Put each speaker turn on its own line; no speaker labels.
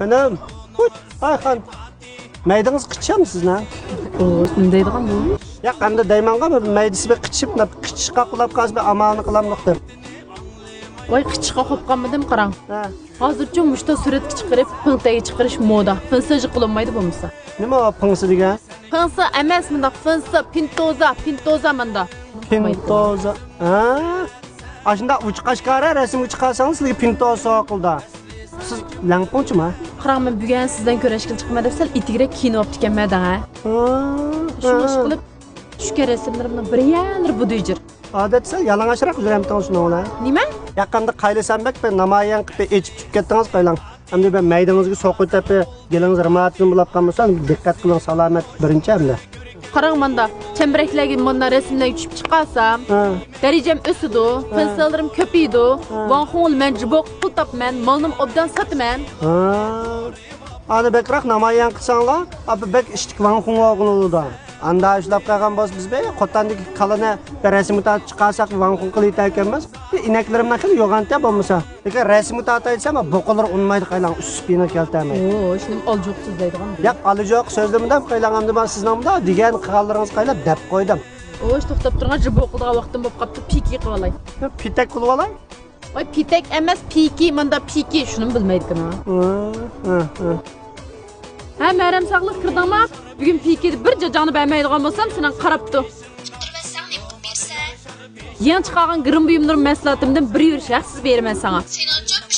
Hanım. Ayxan. Maydingiz qichami sizni?
xo'sh nima deydigan bu
Ya qanda deymanqa bir maydisi bir qichib, qichishqa qulab qolsa bir amalni qilamliq deb.
voy qichiqqa qo'yib qolmadim qarang
Ha.
hozircha mushta suratga chiqarib pintaga chiqarish moda pinsa qilinmaydi bo'lmasa
Nima o pingsi degan?
pinsa emas bunda pinsa pintoza pintoza bunda
Pintoza. Ha? Ashunda uch qashqara rasmga chiqarsangiz sizga pintoza soqildi. Siz langpunchimi?
Qarang men bugun sizdan ko'rashgil chiqma deb sal itigrak kino olib ekanman
Ha.
shuni ish qilib tushgan rasmlarimni bir yanir bu deyjir
Odatda yalang'achroq yuramiz shuni ola.
nima
Yaqinda qaylasambek bir namoyon qilib echib chiqib ketdingiz qaylang. Hamda ben maydangizga soqitib gelingiz rimatini bulab qolmasa diqqat qiling salomat birinchi hamda.
qarang manda chambaraklarga mana rasmdan tushib chiqarsam
Ha.
darajam o'sidi pensiyalarim ko'paydi vanxul man jiboq pul topman molnim obdan sotaman.
Ana bekroq namoyon qilsanglar, abi bek ishtik van xungog'in be qotandagi qalini bir rasmni tortib chiqarsak van xung qilib ekanmiz. Inaklarimdan xil yo'g'anta bo'lmasa. Lekin rasmni tortib aytsam boqalar unmaydi qaylang uspina keltamaydi.
o shuni oljuqsiz deydigan
Ya qalijoq so'zlimda qaylangamda ben sizning bunda degan qilganlaringiz qaylab deb qo'ydim.
Oş to'xtab turgan jiboq qilgan vaqtim bo'lib qolibdi piki qilib olay
Pitak qilib olay.
voy pitak emas piki manda piki shuni bilmaydigan Әм әрәм сағылық кірдің? Бүгін пейкеді бір жаны
бәмейдіған болсам, сенен қарапты.
Ең чықаған ғырым бұйымдырым мәсілатымдың бір үйір шәқсіз берімен саңа.
Сен